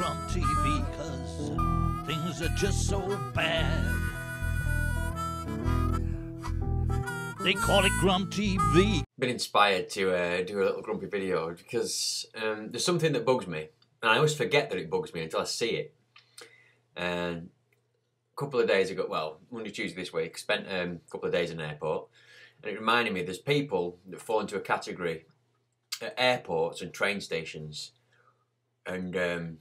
Grump TV because things are just so bad. They call it Grump TV. Been inspired to uh, do a little grumpy video because um, there's something that bugs me, and I always forget that it bugs me until I see it. And a couple of days ago, well, Monday, Tuesday this week, spent um, a couple of days in an airport, and it reminded me there's people that fall into a category at airports and train stations, and um,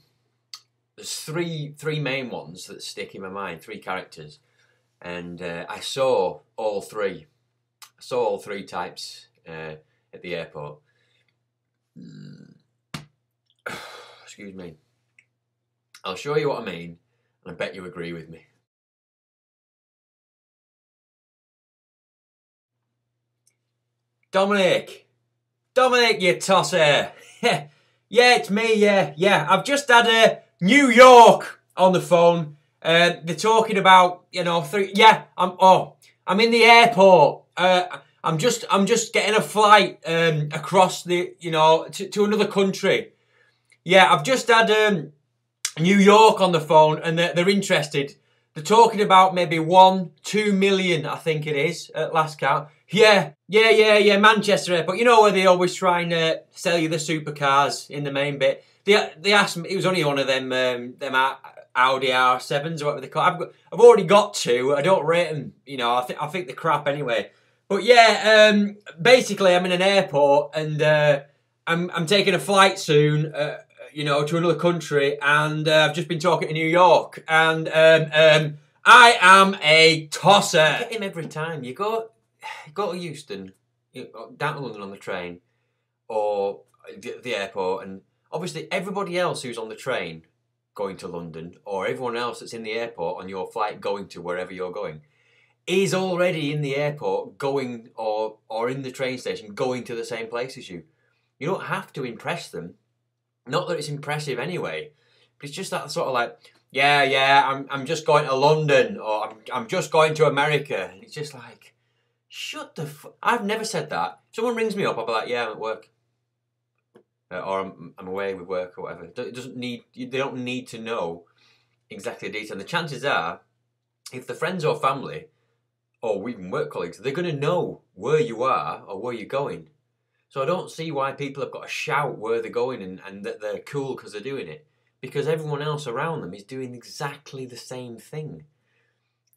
there's three three main ones that stick in my mind, three characters, and uh, I saw all three. I saw all three types uh, at the airport. Excuse me. I'll show you what I mean, and I bet you agree with me. Dominic! Dominic, you tosser! yeah, it's me, yeah, yeah. I've just had a uh, New York on the phone. Uh, they're talking about, you know, three, yeah, I'm, oh, I'm in the airport. Uh, I'm just, I'm just getting a flight um, across the, you know, to, to another country. Yeah, I've just had um, New York on the phone and they're, they're interested. They're talking about maybe one, two million, I think it is, at last count. Yeah, yeah, yeah, yeah, Manchester Airport. You know where they always try and uh, sell you the supercars in the main bit. They, they asked me, it was only one of them, um, them Audi R7s or whatever they call I've, got, I've already got two. I don't rate them, you know, I, th- I think they're crap anyway. But yeah, um, basically I'm in an airport and uh, I'm, I'm taking a flight soon. Uh, you know, to another country, and uh, I've just been talking to New York, and um, um, I am a tosser. I get him every time. You go, you go to Euston, you go down to London on the train, or the, the airport, and obviously everybody else who's on the train going to London, or everyone else that's in the airport on your flight going to wherever you're going, is already in the airport going or or in the train station going to the same place as you. You don't have to impress them not that it's impressive anyway, but it's just that sort of like, yeah, yeah, I'm, I'm just going to London or I'm, I'm just going to America. And it's just like, shut the I've never said that. Someone rings me up, I'll be like, yeah, I'm at work. Uh, or I'm, I'm away with work or whatever. It doesn't need, they don't need to know exactly the detail. And the chances are, if the friends or family or even work colleagues, they're going to know where you are or where you're going. So I don't see why people have got to shout where they're going and, and that they're cool because they're doing it. Because everyone else around them is doing exactly the same thing.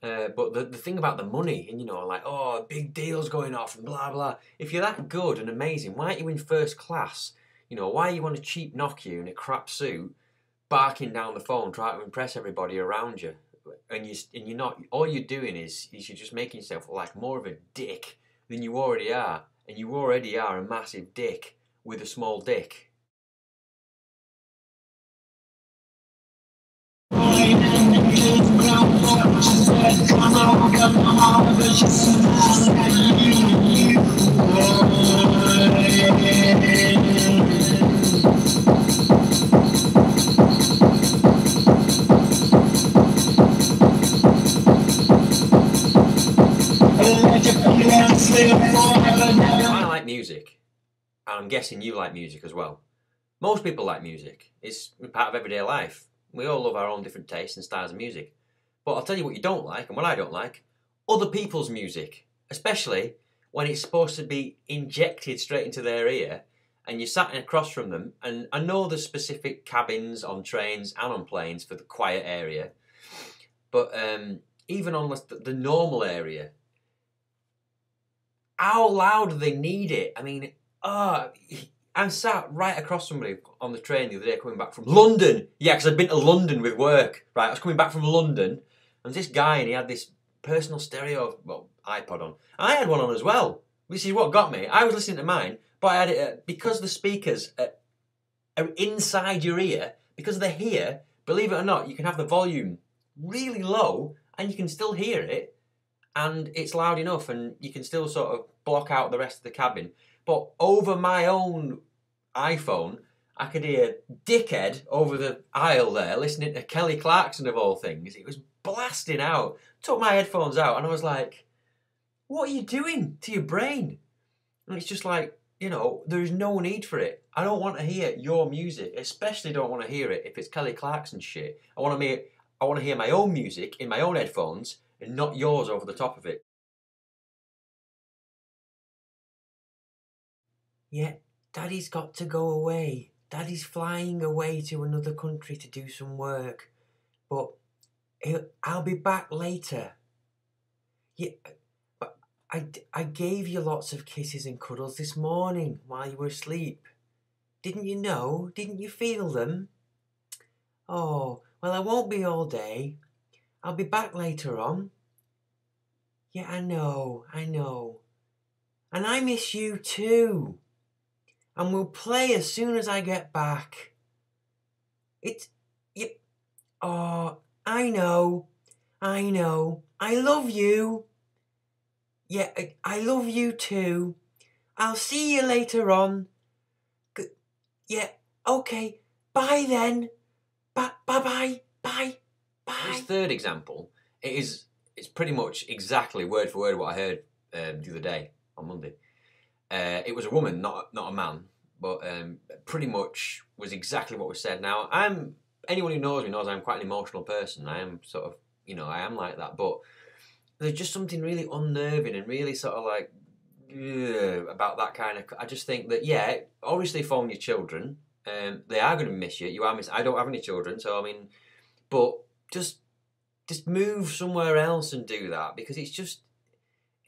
Uh, but the, the thing about the money, and you know, like, oh, big deals going off and blah, blah. If you're that good and amazing, why aren't you in first class? You know, why are you on a cheap Nokia in a crap suit, barking down the phone, trying to impress everybody around you? And, you, and you're not, all you're doing is, is you're just making yourself like more of a dick than you already are and you already are a massive dick with a small dick. I'm guessing you like music as well. Most people like music. It's part of everyday life. We all love our own different tastes and styles of music. But I'll tell you what you don't like, and what I don't like other people's music, especially when it's supposed to be injected straight into their ear and you're sat across from them. And I know there's specific cabins on trains and on planes for the quiet area, but um, even on the, the normal area, how loud they need it? I mean, uh, I sat right across from somebody on the train the other day coming back from London. Yeah, because I'd been to London with work. Right, I was coming back from London, and this guy, and he had this personal stereo, well, iPod on. I had one on as well, which is what got me. I was listening to mine, but I had it uh, because the speakers are, are inside your ear. Because they're here, believe it or not, you can have the volume really low, and you can still hear it and it's loud enough and you can still sort of block out the rest of the cabin. But over my own iPhone, I could hear Dickhead over the aisle there listening to Kelly Clarkson of all things. It was blasting out. Took my headphones out and I was like, what are you doing to your brain? And it's just like, you know, there is no need for it. I don't want to hear your music, especially don't want to hear it if it's Kelly Clarkson shit. I want to hear, I want to hear my own music in my own headphones and not yours over the top of it. Yeah, Daddy's got to go away. Daddy's flying away to another country to do some work. But I'll be back later. Yeah, but I, I gave you lots of kisses and cuddles this morning while you were asleep. Didn't you know? Didn't you feel them? Oh, well, I won't be all day. I'll be back later on. Yeah, I know, I know. And I miss you too and we'll play as soon as I get back. It's. You, oh, I know. I know. I love you. Yeah, I, I love you too. I'll see you later on. G- yeah, okay. Bye then. Bye bye bye bye bye. This third example, it is it's pretty much exactly word for word what I heard um, the other day on Monday. Uh, it was a woman, not not a man, but um, pretty much was exactly what was said. Now, I'm anyone who knows me knows I'm quite an emotional person. I am sort of, you know, I am like that. But there's just something really unnerving and really sort of like ugh, about that kind of. I just think that yeah, obviously phone your children. Um, they are going to miss you. You are miss. I don't have any children, so I mean, but just just move somewhere else and do that because it's just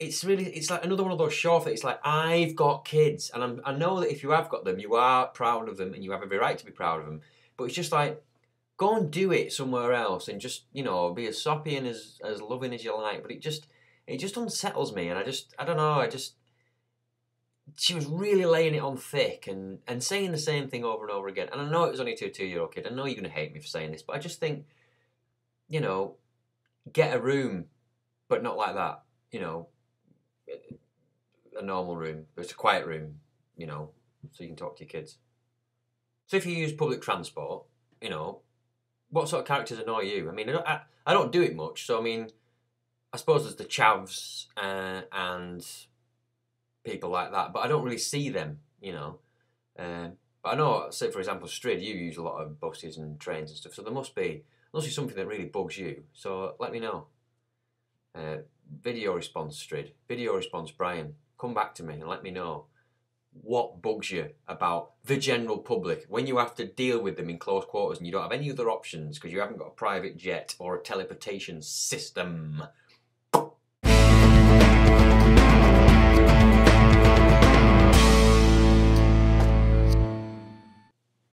it's really it's like another one of those show that it's like I've got kids and I'm, I know that if you have got them you are proud of them and you have every right to be proud of them. But it's just like go and do it somewhere else and just you know be as soppy and as as loving as you like. But it just it just unsettles me and I just I don't know I just she was really laying it on thick and and saying the same thing over and over again. And I know it was only to a two year old kid. I know you're gonna hate me for saying this but I just think you know get a room but not like that you know a normal room. It's a quiet room, you know, so you can talk to your kids. So if you use public transport, you know, what sort of characters annoy you? I mean, I don't, I, I don't do it much, so I mean, I suppose there's the chavs uh, and people like that, but I don't really see them, you know. Um, but I know, say for example, Strid, you use a lot of buses and trains and stuff, so there must be there must be something that really bugs you. So let me know. Uh, video response, Strid. Video response, Brian come back to me and let me know what bugs you about the general public when you have to deal with them in close quarters and you don't have any other options because you haven't got a private jet or a teleportation system.